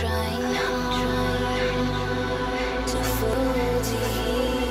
trying hard to fool the